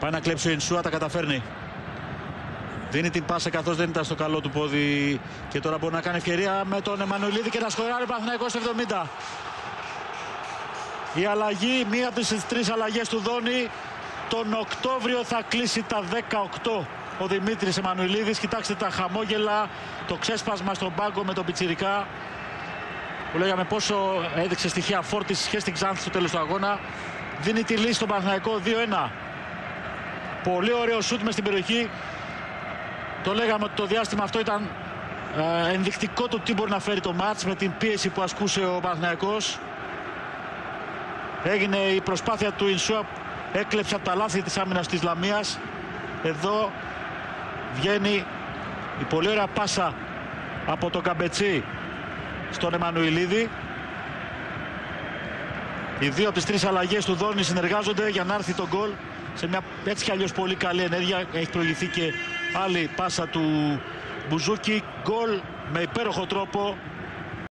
Πάει να κλέψει ο Ινσούα, τα καταφέρνει. Δίνει την πάσα καθώς δεν ήταν στο καλό του πόδι και τώρα μπορεί να κάνει ευκαιρία με τον Εμμανουηλίδη και να σκοράρει Παναθηναϊκός 70. Η αλλαγή, μία από τις τρεις αλλαγές του Δόνη, τον Οκτώβριο θα κλείσει τα 18 ο Δημήτρης Εμμανουηλίδης. Κοιτάξτε τα χαμόγελα, το ξέσπασμα στον πάγκο με τον Πιτσιρικά που λέγαμε πόσο έδειξε στοιχεία φόρτισης και στην Ξάνθη στο τέλος του αγώνα. Δίνει τη λύση στον Παναθηναϊκό 2-1. Πολύ ωραίο σούτ μες στην περιοχή. Το λέγαμε ότι το διάστημα αυτό ήταν ε, ενδεικτικό του τι μπορεί να φέρει το μάτς με την πίεση που ασκούσε ο Παναθηναϊκός. Έγινε η προσπάθεια του Ινσούα, έκλεψε από τα λάθη της άμυνας της Λαμίας. Εδώ βγαίνει η πολύ ωραία πάσα από τον Καμπετσί στον Εμμανουηλίδη. Οι δύο από τις τρεις αλλαγές του Δόνη συνεργάζονται για να έρθει το γκολ σε μια έτσι κι αλλιώς πολύ καλή ενέργεια. Έχει προηγηθεί και άλλη πάσα του Μπουζούκη. Γκολ με υπέροχο τρόπο